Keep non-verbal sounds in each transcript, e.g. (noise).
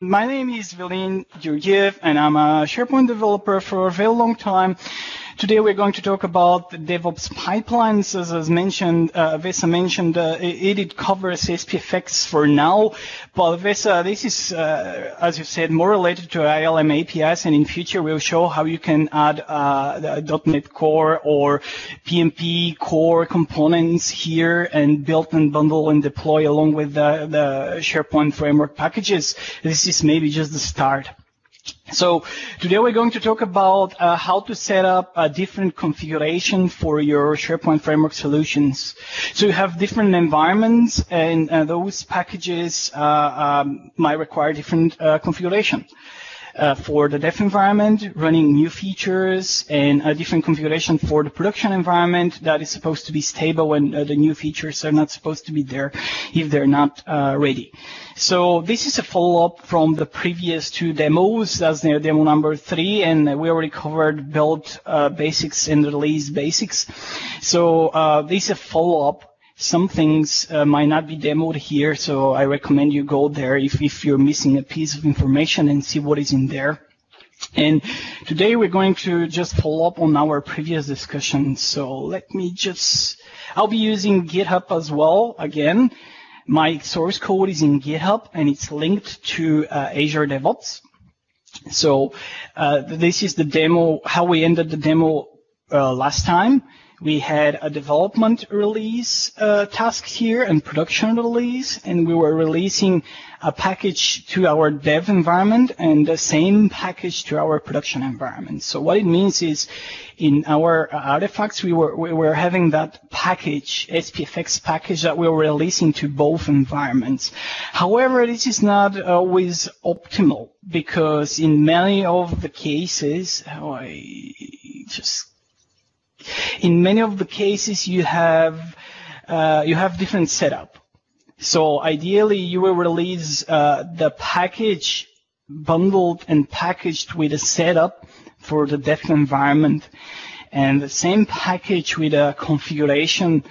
My name is Velin Georgiev, and I'm a SharePoint developer for a very long time. Today we're going to talk about DevOps pipelines. As, as mentioned, uh, Vesa mentioned, uh, it, it, covers SPFX for now, but Vesa, this is, uh, as you said, more related to ALM APIs, and in future we'll show how you can add uh, .NET Core or PnP Core components here and build and bundle and deploy along with the, the SharePoint framework packages. This is maybe just the start. So today we're going to talk about uh, how to set up a different configuration for your SharePoint Framework solutions. So you have different environments and uh, those packages uh, um, might require different uh, configuration uh, for the dev environment, running new features, and a different configuration for the production environment that is supposed to be stable when uh, the new features are not supposed to be there if they're not uh, ready. So this is a follow-up from the previous two demos. That's demo number three, and we already covered build uh, basics and release basics. So uh, this is a follow-up some things uh, might not be demoed here, so I recommend you go there if, if you're missing a piece of information and see what is in there. And today we're going to just follow up on our previous discussion. So let me just, I'll be using GitHub as well again. My source code is in GitHub and it's linked to uh, Azure DevOps. So uh, this is the demo, how we ended the demo uh, last time we had a development release uh, task here and production release, and we were releasing a package to our dev environment and the same package to our production environment. So what it means is in our artifacts, we were, we were having that package, SPFX package that we were releasing to both environments. However, this is not always optimal because in many of the cases, oh, I just in many of the cases, you have uh, you have different setup. So ideally, you will release uh, the package bundled and packaged with a setup for the dev environment, and the same package with a configuration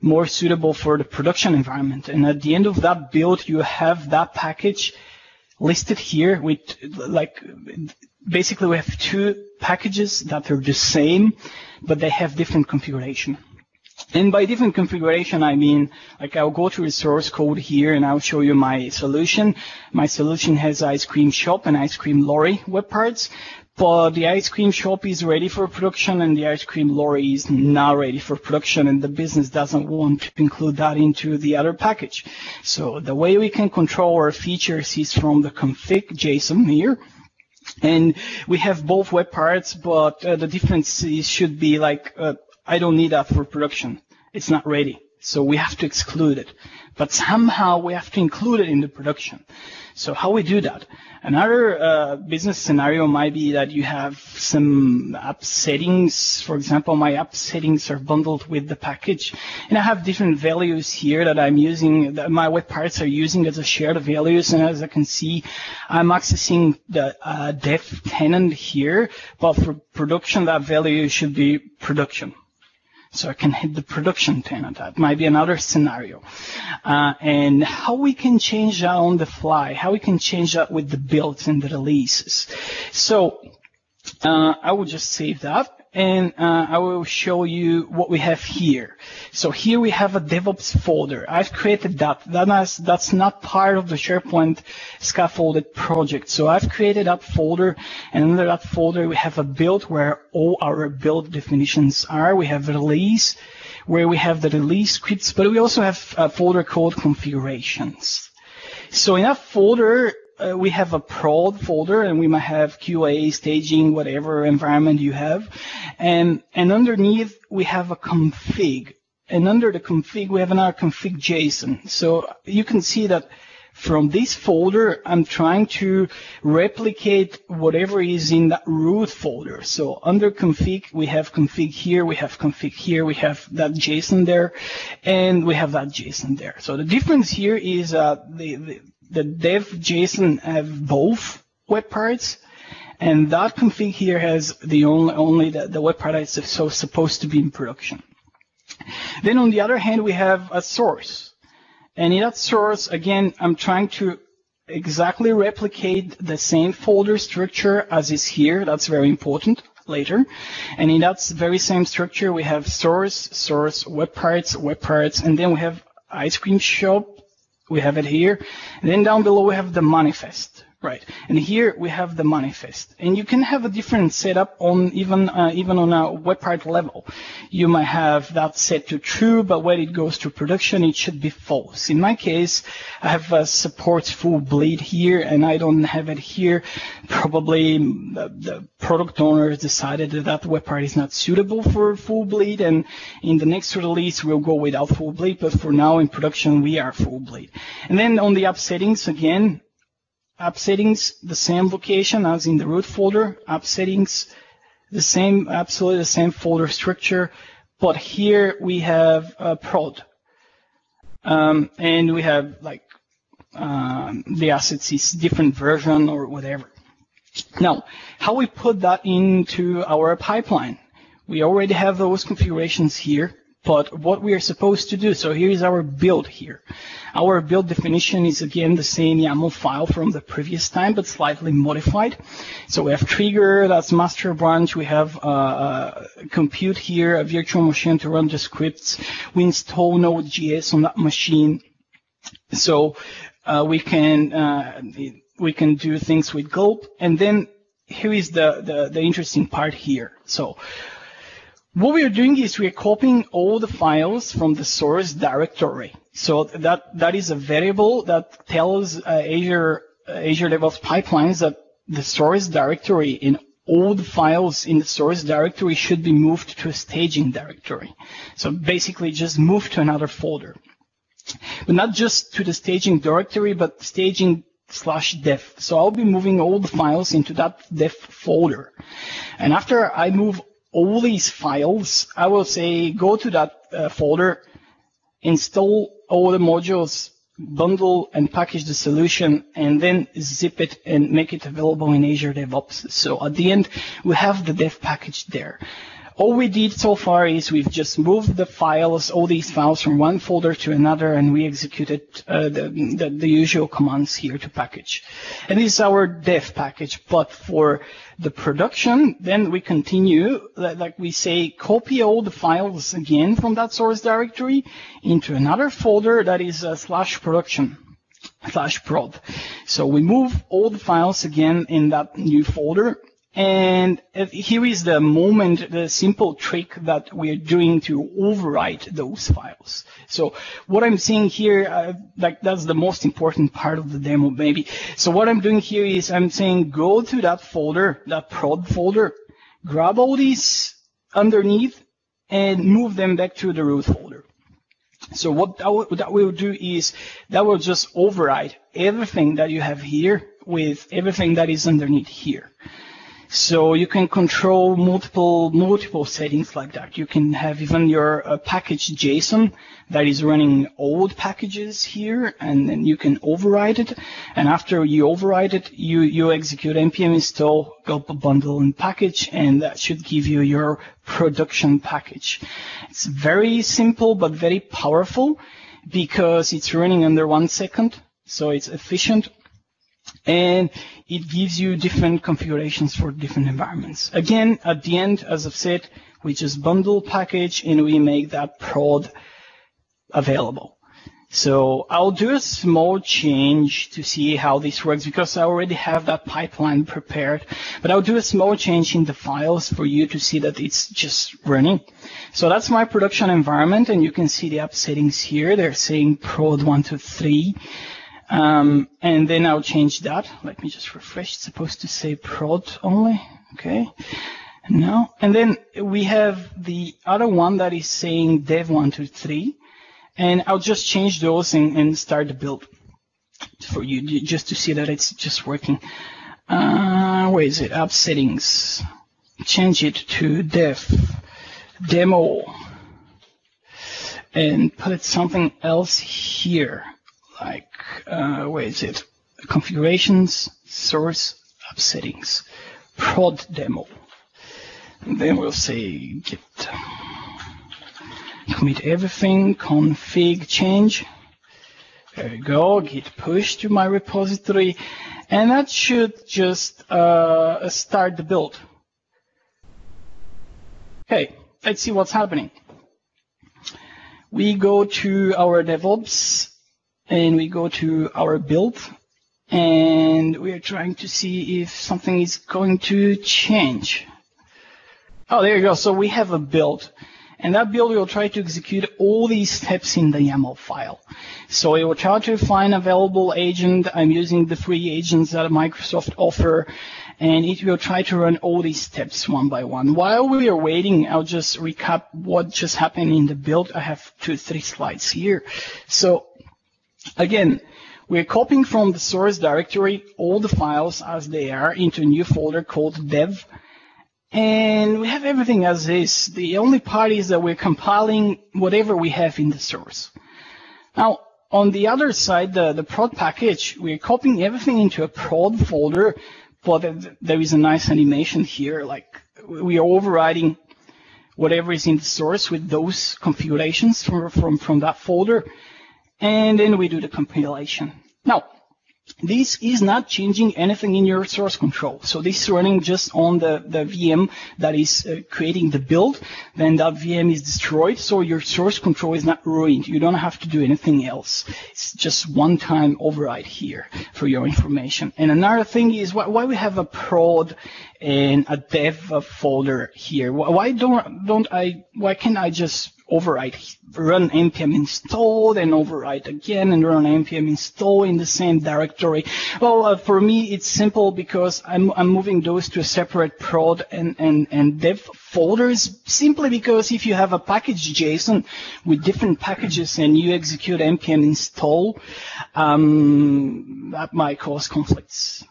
more suitable for the production environment. And at the end of that build, you have that package listed here with like basically we have two packages that are the same, but they have different configuration. And by different configuration, I mean, like I'll go to the source code here and I'll show you my solution. My solution has ice cream shop and ice cream lorry web parts, but the ice cream shop is ready for production and the ice cream lorry is not ready for production and the business doesn't want to include that into the other package. So the way we can control our features is from the config JSON here. And we have both web parts, but uh, the difference should be like, uh, I don't need that for production. It's not ready. So we have to exclude it. But somehow we have to include it in the production. So how we do that? Another uh, business scenario might be that you have some app settings. For example, my app settings are bundled with the package, and I have different values here that I'm using, that my web parts are using as a shared values. And as I can see, I'm accessing the uh, dev tenant here, but for production, that value should be production so I can hit the production tenant. That might be another scenario. Uh, and how we can change that on the fly, how we can change that with the builds and the releases. So uh, I will just save that and uh, I will show you what we have here. So here we have a DevOps folder. I've created that. That that's not part of the SharePoint scaffolded project. So I've created that folder, and under that folder we have a build where all our build definitions are. We have release, where we have the release scripts, but we also have a folder called configurations. So in that folder, uh, we have a prod folder and we might have QA, staging, whatever environment you have. And, and underneath we have a config. And under the config, we have another config JSON. So you can see that from this folder, I'm trying to replicate whatever is in that root folder. So under config, we have config here, we have config here, we have that JSON there, and we have that JSON there. So the difference here is uh, the, the the dev JSON have both web parts, and that config here has the only only the, the web part that's so supposed to be in production. Then on the other hand, we have a source. And in that source, again, I'm trying to exactly replicate the same folder structure as is here. That's very important later. And in that very same structure, we have source, source, web parts, web parts, and then we have ice cream shop. We have it here. And then down below, we have the manifest. Right, and here we have the manifest, and you can have a different setup on even uh, even on a web part level. You might have that set to true, but when it goes to production, it should be false. In my case, I have a supports full bleed here, and I don't have it here. Probably the, the product owners decided that that web part is not suitable for full bleed, and in the next release we'll go without full bleed. But for now in production, we are full bleed. And then on the app settings again app settings, the same location as in the root folder, app settings, the same, absolutely the same folder structure, but here we have a prod. Um, and we have like um, the assets is different version or whatever. Now, how we put that into our pipeline? We already have those configurations here. But what we are supposed to do, so here is our build here. Our build definition is again the same YAML file from the previous time, but slightly modified. So we have trigger, that's master branch. We have uh, uh, compute here, a virtual machine to run the scripts. We install Node.js on that machine. So uh, we can uh, we can do things with gulp. And then here is the, the, the interesting part here. So what we are doing is we are copying all the files from the source directory. So that, that is a variable that tells uh, Azure, uh, Azure DevOps Pipelines that the source directory in all the files in the source directory should be moved to a staging directory. So basically just move to another folder. But not just to the staging directory, but staging slash dev. So I'll be moving all the files into that dev folder. And after I move all these files, I will say go to that uh, folder, install all the modules, bundle and package the solution, and then zip it and make it available in Azure DevOps. So at the end, we have the dev package there. All we did so far is we've just moved the files, all these files from one folder to another, and we executed uh, the, the, the, usual commands here to package. And this is our dev package, but for the production, then we continue, like we say, copy all the files again from that source directory into another folder that is slash production slash prod. So we move all the files again in that new folder and here is the moment, the simple trick that we're doing to overwrite those files. So what I'm seeing here, uh, like that's the most important part of the demo, maybe. So what I'm doing here is I'm saying go to that folder, that prod folder, grab all these underneath, and move them back to the root folder. So what that will, do is that will just override everything that you have here with everything that is underneath here. So you can control multiple multiple settings like that. You can have even your uh, package JSON that is running old packages here, and then you can override it. And after you override it, you you execute npm install gulp bundle and package, and that should give you your production package. It's very simple but very powerful because it's running under one second, so it's efficient and it gives you different configurations for different environments. Again, at the end, as I've said, we just bundle package and we make that prod available. So I'll do a small change to see how this works because I already have that pipeline prepared, but I'll do a small change in the files for you to see that it's just running. So that's my production environment and you can see the app settings here. They're saying prod 123. Um, and then I'll change that. Let me just refresh. It's supposed to say prod only. Okay. Now, and then we have the other one that is saying dev123. And I'll just change those and, and start the build for you just to see that it's just working. Uh, where is it? App settings. Change it to dev demo and put something else here like, uh, where is it? Configurations, source, app settings, prod demo. Then we'll say git commit everything, config change. There you go, git push to my repository, and that should just uh, start the build. Okay, let's see what's happening. We go to our DevOps and we go to our build and we are trying to see if something is going to change. Oh, there you go. So we have a build. And that build will try to execute all these steps in the YAML file. So it will try to find available agent. I'm using the free agents that Microsoft offer and it will try to run all these steps one by one. While we are waiting, I'll just recap what just happened in the build. I have two, three slides here. So again, we're copying from the source directory all the files as they are into a new folder called dev. And we have everything as is. The only part is that we're compiling whatever we have in the source. Now, on the other side, the, the prod package, we're copying everything into a prod folder but there is a nice animation here, like we are overriding whatever is in the source with those configurations from, from, from that folder, and then we do the compilation. Now, this is not changing anything in your source control. So this is running just on the, the VM that is uh, creating the build. Then that VM is destroyed. So your source control is not ruined. You don't have to do anything else. It's just one time override here for your information. And another thing is why, why we have a prod and a dev folder here. Why don't, don't I, why can't I just override, run npm install, then override again and run npm install in the same directory. Well, uh, for me, it's simple because I'm, I'm moving those to a separate prod and, and, and dev folders simply because if you have a package JSON with different packages and you execute npm install, um, that might cause conflicts,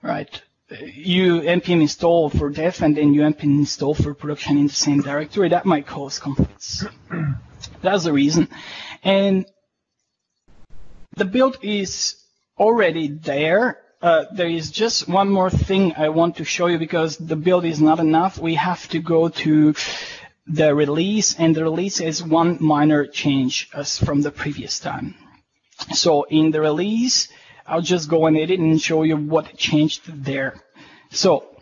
right? You npm install for dev and then you npm install for production in the same directory, that might cause conflicts. (clears throat) That's the reason. And the build is already there. Uh, there is just one more thing I want to show you because the build is not enough. We have to go to the release, and the release is one minor change as from the previous time. So in the release, I'll just go and edit and show you what changed there. So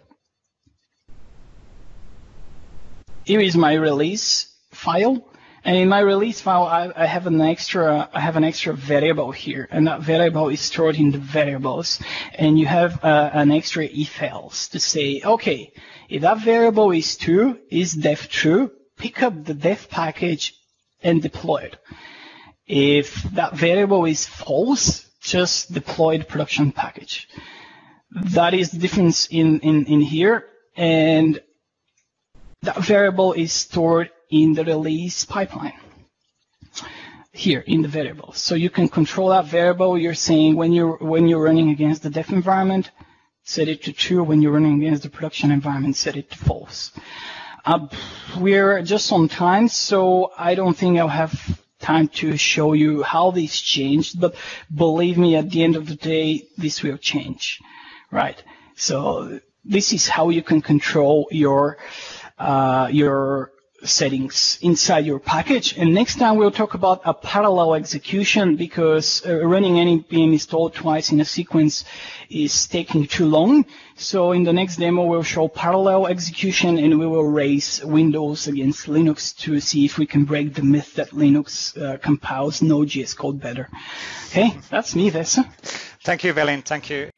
here is my release file. And in my release file, I, I, have an extra, I have an extra variable here, and that variable is stored in the variables. And you have uh, an extra if else to say, okay, if that variable is true, is dev true, pick up the dev package and deploy it. If that variable is false, just deployed production package. That is the difference in, in, in here. And that variable is stored in the release pipeline here in the variable. So you can control that variable. You're saying when you're when you're running against the dev environment, set it to true. When you're running against the production environment, set it to false. Uh, we're just on time, so I don't think I'll have time to show you how this changed, but believe me, at the end of the day, this will change, right? So this is how you can control your uh, your settings inside your package. And next time we'll talk about a parallel execution because uh, running npm install twice in a sequence is taking too long. So in the next demo, we'll show parallel execution and we will race Windows against Linux to see if we can break the myth that Linux uh, compiles Node.js code better. Okay, that's me, Vesa. Thank you, Velin. Thank you.